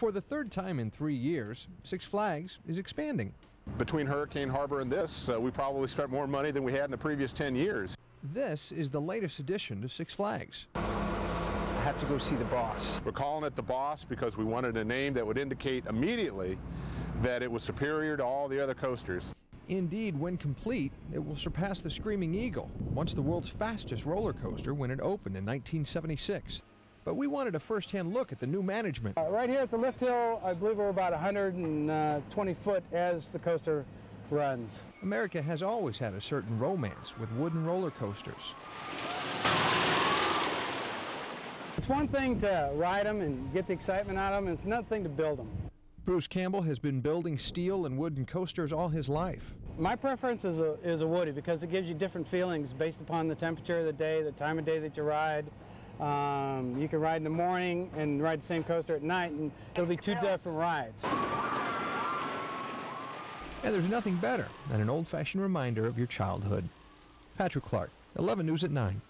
For the third time in three years, Six Flags is expanding. Between Hurricane Harbor and this, uh, we probably spent more money than we had in the previous 10 years. This is the latest addition to Six Flags. I have to go see the boss. We're calling it the Boss because we wanted a name that would indicate immediately that it was superior to all the other coasters. Indeed, when complete, it will surpass the Screaming Eagle, once the world's fastest roller coaster when it opened in 1976. But we wanted a first-hand look at the new management. Uh, right here at the lift hill, I believe we're about 120 foot as the coaster runs. America has always had a certain romance with wooden roller coasters. It's one thing to ride them and get the excitement out of them, it's another thing to build them. Bruce Campbell has been building steel and wooden coasters all his life. My preference is a, is a woody because it gives you different feelings based upon the temperature of the day, the time of day that you ride. Um, you can ride in the morning and ride the same coaster at night, and it'll be two different rides. And there's nothing better than an old-fashioned reminder of your childhood. Patrick Clark, 11 News at 9.